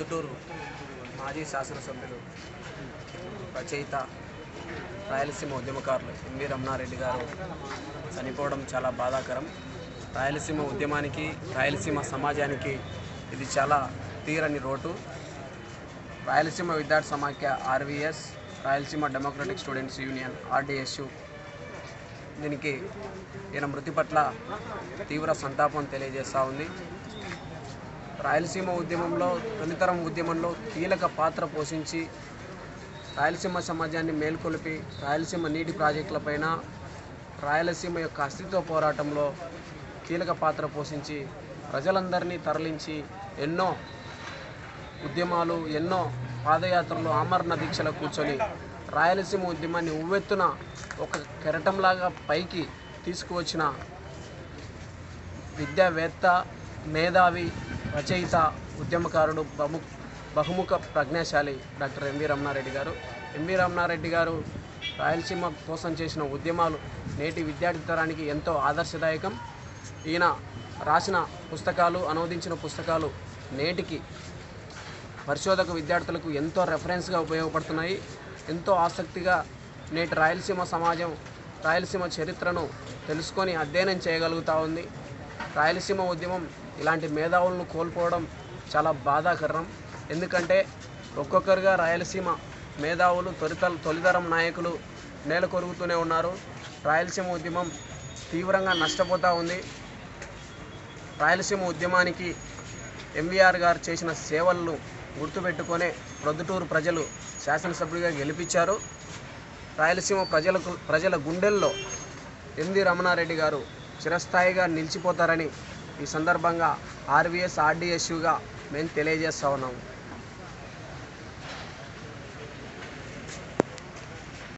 ప్రొద్దుటూరు మాజీ శాసనసభ్యులు రచయిత రాయలసీమ ఉద్యమకారులు ఎంవి రమణారెడ్డి గారు చనిపోవడం చాలా బాధాకరం. రాయలసీమ ఉద్యమానికి రాయలసీమ సమాజానికి ఇది చాలా తీరని రోటు Rayalaseema Vidyarthi Samakhya RVS Rayalaseema democratic students union RDSU దీనికి ఈయన మృతి పట్ల తీవ్ర సంతాపం తెలియజేస్తూ ఉంది. రాయలసీమ ఉద్యమంలో తొలితరం ఉద్యమంలో కీలక పాత్ర పోషించి రాయలసీమ సమాజాన్ని మేల్కొలిపి రాయలసీమ నీటి ప్రాజెక్టులపైన రాయలసీమ యొక్క అస్తిత్వ పోరాటంలో కీలక పాత్ర పోషించి ప్రజలందరినీ తరలించి ఎన్నో ఉద్యమాలు ఎన్నో పాదయాత్రలు ఆమరణ దీక్షలు కూర్చొని రాయలసీమ ఉద్యమాన్ని ఉవ్వెత్తున ఒక కెరటంలాగా పైకి తీసుకువచ్చిన విద్యావేత్త మేధావి రచయిత ఉద్యమకారుడు బహు బహుముఖ ప్రజ్ఞాశాలి డాక్టర్ ఎంవి రమణారెడ్డి గారు. ఎంవి రమణారెడ్డి గారు రాయలసీమ కోసం చేసిన ఉద్యమాలు నేటి విద్యార్థి తరానికి ఎంతో ఆదర్శదాయకం. ఈయన రాసిన పుస్తకాలు అనువదించిన పుస్తకాలు నేటికి పరిశోధక విద్యార్థులకు ఎంతో రెఫరెన్స్గా ఉపయోగపడుతున్నాయి. ఎంతో ఆసక్తిగా నేటి రాయలసీమ సమాజం రాయలసీమ చరిత్రను తెలుసుకొని అధ్యయనం చేయగలుగుతూ ఉంది. రాయలసీమ ఉద్యమం ఇలాంటి మేధావులను కోల్పోవడం చాలా బాధాకరం. ఎందుకంటే ఒక్కొక్కరుగా రాయలసీమ మేధావులు తొలితల తొలితరం నాయకులు నేల కొరుగుతూనే ఉన్నారు. రాయలసీమ ఉద్యమం తీవ్రంగా నష్టపోతూ ఉంది. రాయలసీమ ఉద్యమానికి ఎంవీఆర్ గారు చేసిన సేవలను గుర్తుపెట్టుకొని ప్రొద్దుటూరు ప్రజలు శాసనసభ్యుడిగా గెలిపించారు. రాయలసీమ ప్రజలకు ప్రజల గుండెల్లో ఎన్వి రమణారెడ్డి గారు చిరస్థాయిగా నిలిచిపోతారని ఈ సందర్భంగా ఆర్వీఎస్ ఆర్డీఎస్యుగా మేము తెలియజేస్తా ఉన్నాము